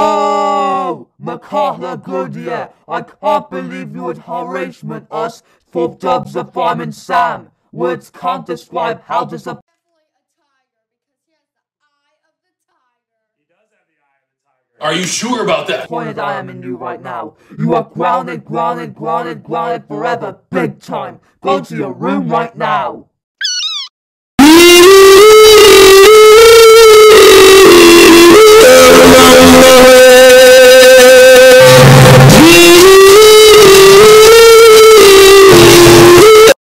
Oh, Makahla Goodyear, I can't believe you would harassment us for dubs of farming Sam. Words can't describe how disappointing. Are you sure about that? Pointed, I am in you right now. You are grounded, grounded, grounded, grounded forever, big time. Go to your room right now.